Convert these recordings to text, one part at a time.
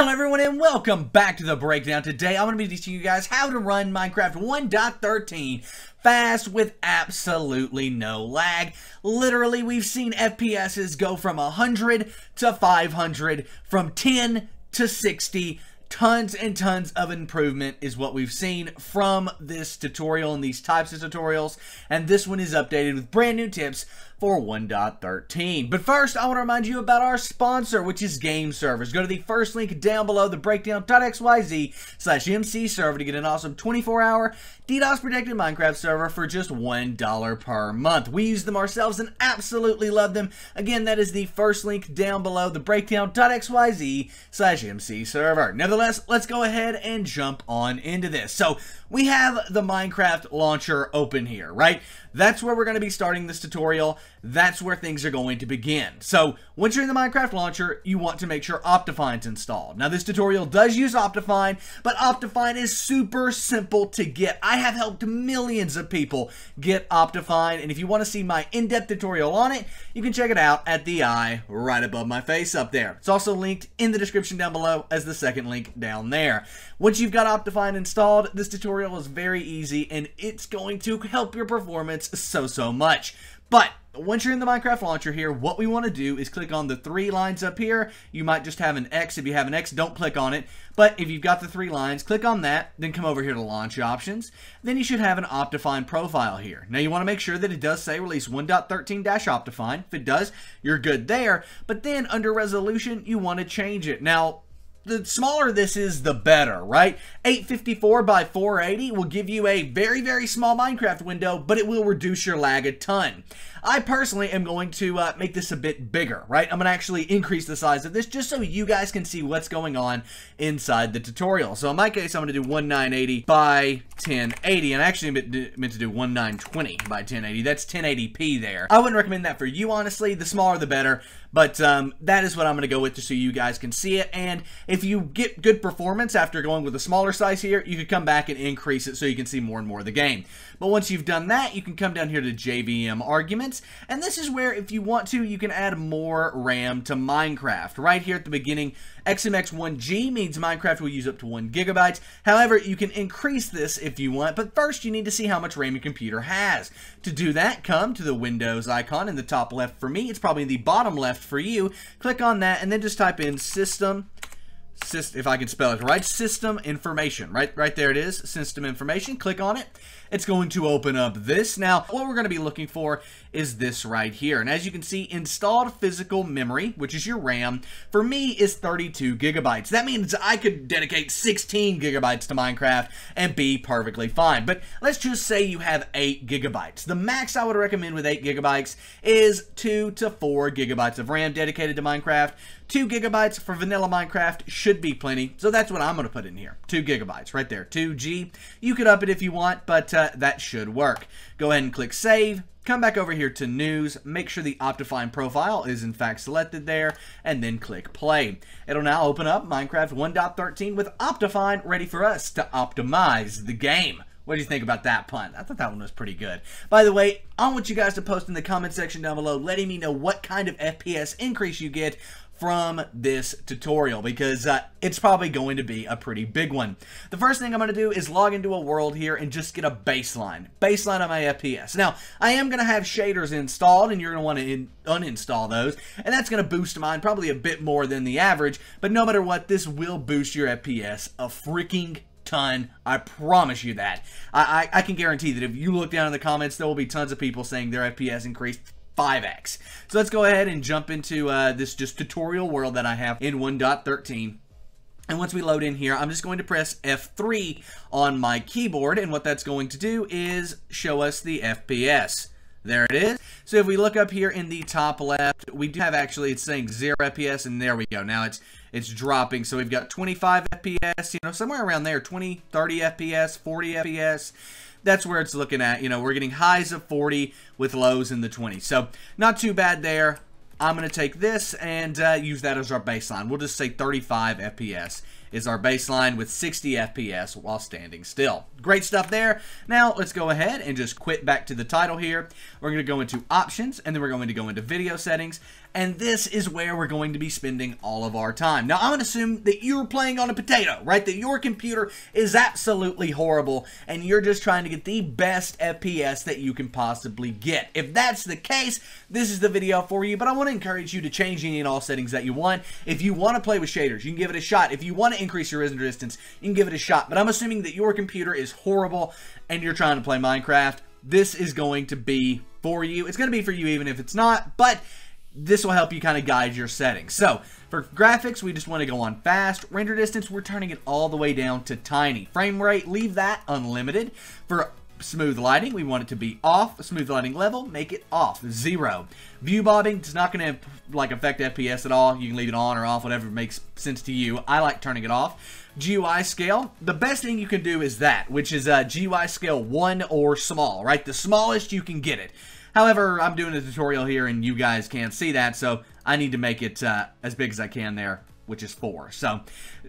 Hello everyone and welcome back to the breakdown. Today I'm going to be teaching you guys how to run Minecraft 1.13 fast with absolutely no lag. Literally we've seen FPSs go from 100 to 500, from 10 to 60, tons and tons of improvement is what we've seen from this tutorial and these types of tutorials and this one is updated with brand new tips for 1.13. But first, I want to remind you about our sponsor, which is Game Servers. Go to the first link down below, the breakdown.xyz slash MC server to get an awesome 24-hour DDoS protected Minecraft server for just $1 per month. We use them ourselves and absolutely love them. Again, that is the first link down below, the breakdown.xyz slash MC server. Nevertheless, let's go ahead and jump on into this. So, we have the Minecraft launcher open here, right? That's where we're going to be starting this tutorial. That's where things are going to begin. So once you're in the Minecraft launcher, you want to make sure Optifine's installed. Now this tutorial does use Optifine, but Optifine is super simple to get. I have helped millions of people get Optifine, and if you want to see my in-depth tutorial on it, you can check it out at the eye right above my face up there. It's also linked in the description down below as the second link down there. Once you've got Optifine installed, this tutorial is very easy, and it's going to help your performance so, so much. But once you're in the Minecraft launcher here, what we want to do is click on the three lines up here. You might just have an X. If you have an X, don't click on it. But if you've got the three lines, click on that, then come over here to launch options. Then you should have an Optifine profile here. Now you want to make sure that it does say release 1.13-Optifine. If it does, you're good there. But then under resolution, you want to change it. Now, the smaller this is, the better, right? 854 by 480 will give you a very, very small Minecraft window, but it will reduce your lag a ton. I personally am going to uh, make this a bit bigger, right? I'm going to actually increase the size of this just so you guys can see what's going on inside the tutorial. So in my case, I'm going to do 1980 by 1080, and I actually meant to do 1920 by 1080. That's 1080p there. I wouldn't recommend that for you, honestly. The smaller, the better. But um, that is what I'm going to go with just so you guys can see it. And if you get good performance after going with a smaller size here, you could come back and increase it so you can see more and more of the game. But once you've done that, you can come down here to JVM arguments. And this is where, if you want to, you can add more RAM to Minecraft. Right here at the beginning, XMX1G means Minecraft will use up to 1 gigabyte. However, you can increase this if you want, but first you need to see how much RAM your computer has. To do that, come to the Windows icon in the top left for me. It's probably in the bottom left for you. Click on that and then just type in System if I can spell it right, system information. Right, right there it is, system information. Click on it. It's going to open up this. Now, what we're going to be looking for is this right here. And as you can see, installed physical memory, which is your RAM, for me is 32 gigabytes. That means I could dedicate 16 gigabytes to Minecraft and be perfectly fine. But let's just say you have 8 gigabytes. The max I would recommend with 8 gigabytes is 2 to 4 gigabytes of RAM dedicated to Minecraft. 2 gigabytes for vanilla Minecraft should be plenty, so that's what I'm going to put in here. 2 gigabytes, right there, 2G. You could up it if you want, but uh, that should work. Go ahead and click Save, come back over here to News, make sure the Optifine profile is in fact selected there, and then click Play. It'll now open up Minecraft 1.13 with Optifine ready for us to optimize the game. What do you think about that pun? I thought that one was pretty good. By the way, I want you guys to post in the comment section down below letting me know what kind of FPS increase you get from this tutorial because uh, it's probably going to be a pretty big one. The first thing I'm going to do is log into a world here and just get a baseline. Baseline of my FPS. Now, I am going to have shaders installed and you're going to want to uninstall those and that's going to boost mine probably a bit more than the average, but no matter what, this will boost your FPS a freaking ton. I promise you that. I, I, I, can guarantee that if you look down in the comments, there will be tons of people saying their FPS increased 5x. So let's go ahead and jump into uh, this just tutorial world that I have in 1.13. And once we load in here, I'm just going to press F3 on my keyboard, and what that's going to do is show us the FPS. There it is. So if we look up here in the top left, we do have actually, it's saying 0 FPS, and there we go. Now it's it's dropping. So we've got 25 FPS, you know, somewhere around there, 20, 30 FPS, 40 FPS that's where it's looking at. You know, we're getting highs of 40 with lows in the 20s. So not too bad there. I'm going to take this and uh, use that as our baseline. We'll just say 35 FPS is our baseline with 60 FPS while standing still. Great stuff there. Now let's go ahead and just quit back to the title here. We're going to go into options and then we're going to go into video settings and this is where we're going to be spending all of our time. Now, I'm going to assume that you're playing on a potato, right? That your computer is absolutely horrible, and you're just trying to get the best FPS that you can possibly get. If that's the case, this is the video for you, but I want to encourage you to change any and all settings that you want. If you want to play with shaders, you can give it a shot. If you want to increase your render distance, you can give it a shot, but I'm assuming that your computer is horrible and you're trying to play Minecraft, this is going to be for you. It's going to be for you even if it's not, but this will help you kind of guide your settings. So, for graphics, we just want to go on fast. Render distance, we're turning it all the way down to tiny. Frame rate, leave that unlimited. For smooth lighting, we want it to be off. Smooth lighting level, make it off. Zero. View bobbing, it's not going to like affect FPS at all. You can leave it on or off, whatever makes sense to you. I like turning it off. GUI scale, the best thing you can do is that, which is uh, GUI scale 1 or small, right? The smallest you can get it. However, I'm doing a tutorial here and you guys can't see that, so I need to make it uh, as big as I can there which is 4. So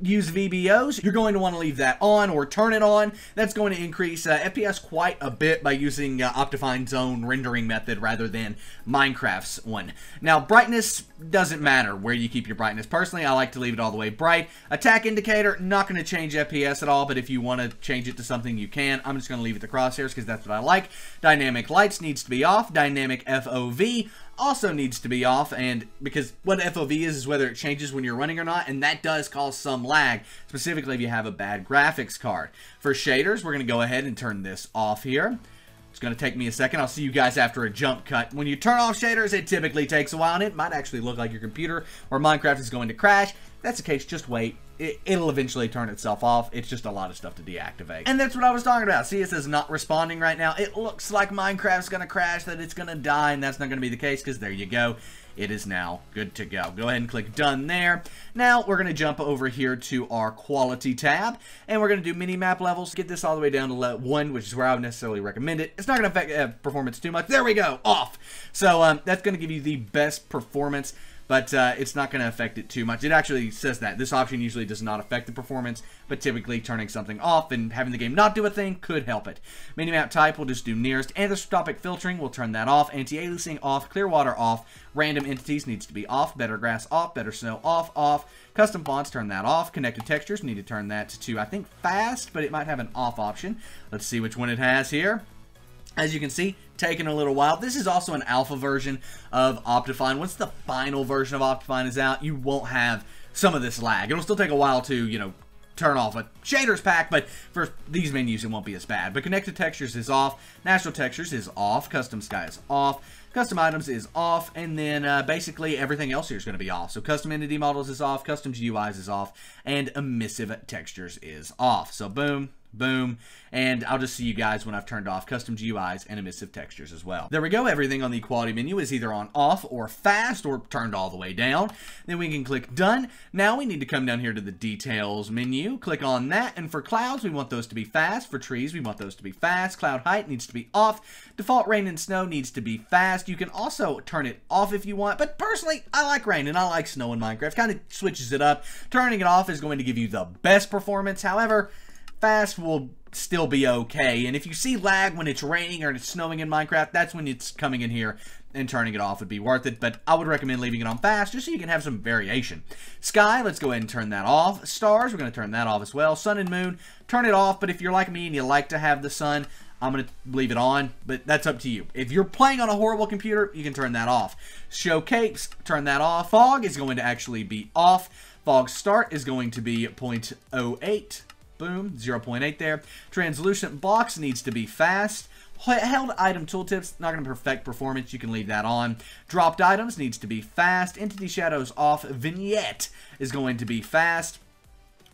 use VBOs. You're going to want to leave that on or turn it on. That's going to increase uh, FPS quite a bit by using uh, Optifine's own rendering method rather than Minecraft's one. Now, brightness doesn't matter where you keep your brightness. Personally, I like to leave it all the way bright. Attack indicator, not going to change FPS at all, but if you want to change it to something, you can. I'm just going to leave it the crosshairs because that's what I like. Dynamic lights needs to be off. Dynamic FOV also needs to be off and because what FOV is is whether it changes when you're running or not and that does cause some lag specifically if you have a bad graphics card. For shaders we're going to go ahead and turn this off here. It's going to take me a second. I'll see you guys after a jump cut. When you turn off shaders, it typically takes a while, and it might actually look like your computer or Minecraft is going to crash. If that's the case, just wait it, will eventually turn itself off. It's just a lot of stuff to deactivate. And that's what I was talking about. See, it says not responding right now. It looks like Minecraft's going to crash, that it's going to die, and that's not going to be the case because there you go. It is now good to go. Go ahead and click done there. Now we're going to jump over here to our quality tab and we're going to do mini map levels. Get this all the way down to level 1, which is where I would necessarily recommend it. It's not going to affect uh, performance too much. There we go. Off. So um, that's going to give you the best performance but uh, it's not going to affect it too much. It actually says that. This option usually does not affect the performance, but typically turning something off and having the game not do a thing could help it. Minimap type will just do nearest. Anisotropic filtering, will turn that off. Anti-aliasing off. Clear water off. Random entities needs to be off. Better grass off. Better snow off. Off. Custom fonts, turn that off. Connected textures, need to turn that to, I think, fast, but it might have an off option. Let's see which one it has here. As you can see, taking a little while. This is also an alpha version of Optifine. Once the final version of Optifine is out, you won't have some of this lag. It'll still take a while to, you know, turn off a shaders pack, but for these menus it won't be as bad. But connected textures is off, natural textures is off, custom sky is off, custom items is off, and then uh, basically everything else here is going to be off. So custom entity models is off, custom GUIs is off, and emissive textures is off. So boom, boom, and I'll just see you guys when I've turned off custom GUIs and emissive textures as well. There we go, everything on the quality menu is either on off or fast or turned all the way down. Then we can click done. Now we need to come down here to the details menu, click on that, and for clouds we want those to be fast, for trees we want those to be fast, cloud height needs to be off, default rain and snow needs to be fast. You can also turn it off if you want, but personally I like rain and I like snow in Minecraft, kind of switches it up. Turning it off is going to give you the best performance, however, fast will still be okay. And if you see lag when it's raining or it's snowing in Minecraft, that's when it's coming in here and turning it off would be worth it. But I would recommend leaving it on fast just so you can have some variation. Sky, let's go ahead and turn that off. Stars, we're going to turn that off as well. Sun and moon, turn it off. But if you're like me and you like to have the sun, I'm going to leave it on, but that's up to you. If you're playing on a horrible computer, you can turn that off. Show capes, turn that off. Fog is going to actually be off. Fog start is going to be 0.08. Boom, 0.8 there. Translucent blocks needs to be fast. Held item tooltips, not going to perfect performance. You can leave that on. Dropped items needs to be fast. Entity shadows off. Vignette is going to be fast.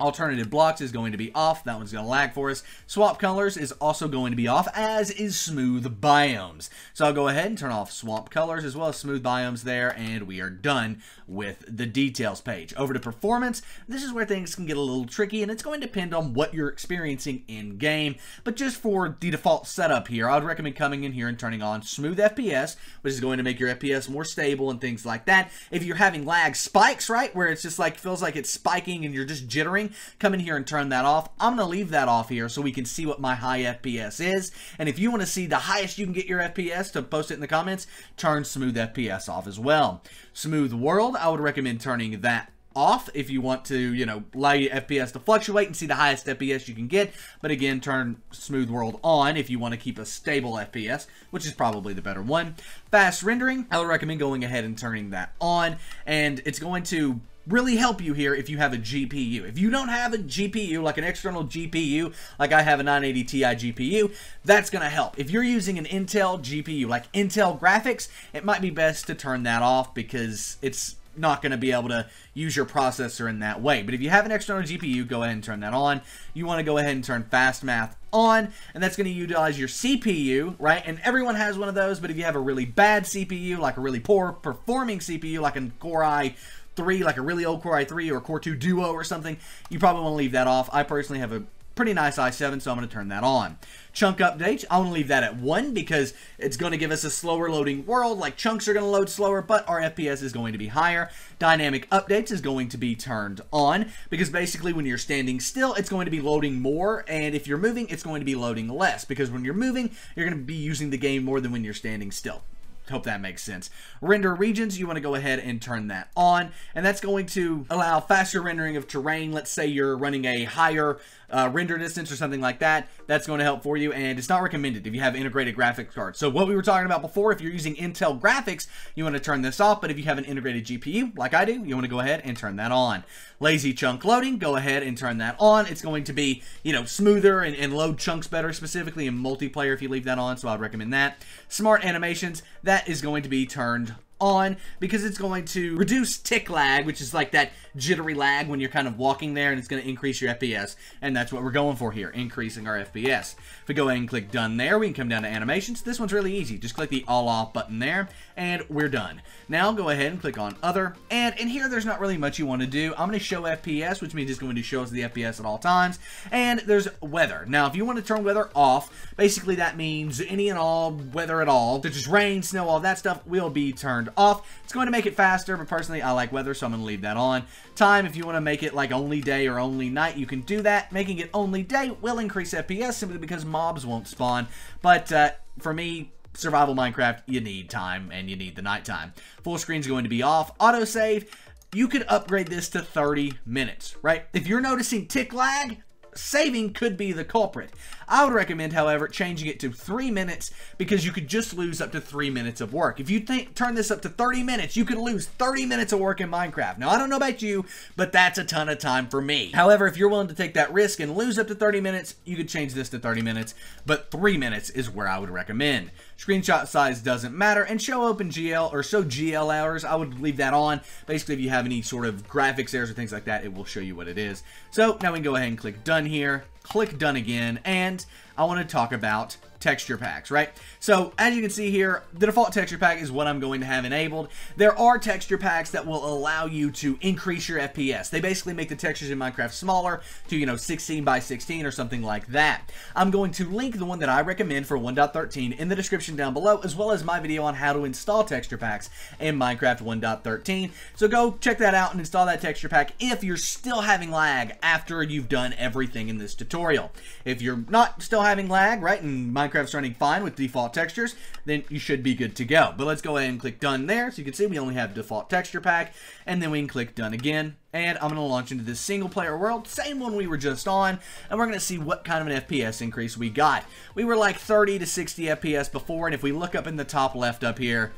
Alternative blocks is going to be off. That one's going to lag for us. Swamp colors is also going to be off, as is smooth biomes. So I'll go ahead and turn off swamp colors as well as smooth biomes there, and we are done with the details page. Over to performance, this is where things can get a little tricky, and it's going to depend on what you're experiencing in-game. But just for the default setup here, I would recommend coming in here and turning on smooth FPS, which is going to make your FPS more stable and things like that. If you're having lag spikes, right, where it's just like, feels like it's spiking and you're just jittering, come in here and turn that off. I'm going to leave that off here so we can see what my high FPS is. And if you want to see the highest you can get your FPS, to post it in the comments, turn smooth FPS off as well. Smooth world, I would recommend turning that off if you want to, you know, allow your FPS to fluctuate and see the highest FPS you can get. But again, turn Smooth World on if you want to keep a stable FPS, which is probably the better one. Fast rendering, I would recommend going ahead and turning that on. And it's going to really help you here if you have a GPU. If you don't have a GPU, like an external GPU, like I have a 980 Ti GPU, that's going to help. If you're using an Intel GPU, like Intel graphics, it might be best to turn that off because it's not going to be able to use your processor in that way. But if you have an external GPU, go ahead and turn that on. You want to go ahead and turn fast math on, and that's going to utilize your CPU, right? And everyone has one of those, but if you have a really bad CPU, like a really poor performing CPU, like a Core i 3, like a really old Core i3 or Core 2 Duo or something, you probably want to leave that off. I personally have a pretty nice i7, so I'm going to turn that on. Chunk updates, I want to leave that at 1 because it's going to give us a slower loading world, like chunks are going to load slower, but our FPS is going to be higher. Dynamic updates is going to be turned on because basically when you're standing still, it's going to be loading more, and if you're moving, it's going to be loading less because when you're moving, you're going to be using the game more than when you're standing still. Hope that makes sense. Render regions, you want to go ahead and turn that on, and that's going to allow faster rendering of terrain. Let's say you're running a higher uh, render distance or something like that. That's going to help for you, and it's not recommended if you have integrated graphics cards. So what we were talking about before, if you're using Intel graphics, you want to turn this off, but if you have an integrated GPU, like I do, you want to go ahead and turn that on. Lazy chunk loading, go ahead and turn that on. It's going to be, you know, smoother and, and load chunks better, specifically in multiplayer if you leave that on, so I'd recommend that. Smart animations, that is going to be turned on because it's going to reduce tick lag, which is like that jittery lag when you're kind of walking there and it's going to increase your FPS. And that's what we're going for here, increasing our FPS. If we go ahead and click done there, we can come down to animations. This one's really easy. Just click the all off button there and we're done. Now go ahead and click on other. And in here, there's not really much you want to do. I'm going to show FPS, which means it's going to show us the FPS at all times. And there's weather. Now, if you want to turn weather off, basically that means any and all weather at all, such as rain, snow, all that stuff will be turned off. It's going to make it faster, but personally, I like weather, so I'm going to leave that on. Time, if you want to make it like only day or only night, you can do that. Making it only day will increase FPS simply because mobs won't spawn. But uh, for me, survival Minecraft, you need time and you need the nighttime. Full screen is going to be off. Autosave, you could upgrade this to 30 minutes, right? If you're noticing tick lag, saving could be the culprit. I would recommend, however, changing it to 3 minutes because you could just lose up to 3 minutes of work. If you think, turn this up to 30 minutes, you could lose 30 minutes of work in Minecraft. Now, I don't know about you, but that's a ton of time for me. However, if you're willing to take that risk and lose up to 30 minutes, you could change this to 30 minutes, but 3 minutes is where I would recommend. Screenshot size doesn't matter, and show OpenGL or show GL errors, I would leave that on. Basically, if you have any sort of graphics errors or things like that, it will show you what it is. So now we can go ahead and click done here click done again, and I want to talk about texture packs, right? So as you can see here, the default texture pack is what I'm going to have enabled. There are texture packs that will allow you to increase your FPS. They basically make the textures in Minecraft smaller to, you know, 16 by 16 or something like that. I'm going to link the one that I recommend for 1.13 in the description down below, as well as my video on how to install texture packs in Minecraft 1.13. So go check that out and install that texture pack if you're still having lag after you've done everything in this tutorial. If you're not still having lag, right, and Minecraft Minecraft's running fine with default textures, then you should be good to go. But let's go ahead and click done there. So you can see we only have default texture pack, and then we can click done again. And I'm going to launch into this single player world, same one we were just on, and we're going to see what kind of an FPS increase we got. We were like 30 to 60 FPS before, and if we look up in the top left up here,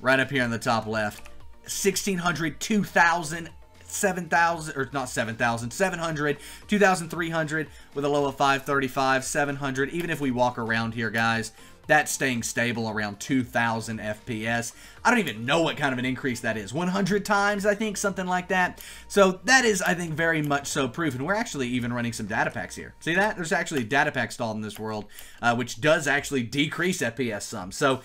right up here in the top left, 1600, 2000, 7,000, or not 7,000, 700, 2,300 with a low of 535, 700. Even if we walk around here, guys, that's staying stable around 2,000 FPS. I don't even know what kind of an increase that is. 100 times, I think, something like that. So that is, I think, very much so proof. And we're actually even running some data packs here. See that? There's actually data pack installed in this world, uh, which does actually decrease FPS some. So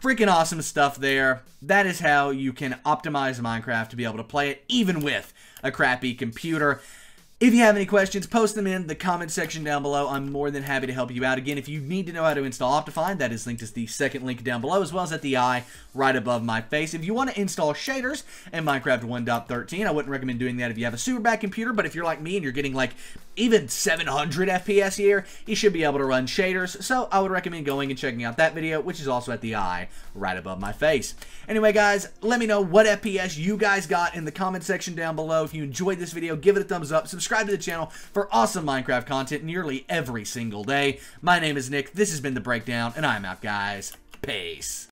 freaking awesome stuff there. That is how you can optimize Minecraft to be able to play it even with a crappy computer. If you have any questions, post them in the comment section down below. I'm more than happy to help you out. Again, if you need to know how to install Optifine, that is linked as the second link down below, as well as at the eye right above my face. If you want to install shaders in Minecraft 1.13, I wouldn't recommend doing that if you have a super bad computer, but if you're like me and you're getting like even 700 FPS here, you should be able to run shaders. So I would recommend going and checking out that video, which is also at the eye right above my face. Anyway, guys, let me know what FPS you guys got in the comment section down below. If you enjoyed this video, give it a thumbs up. Subscribe to the channel for awesome Minecraft content nearly every single day. My name is Nick. This has been The Breakdown, and I'm out, guys. Peace.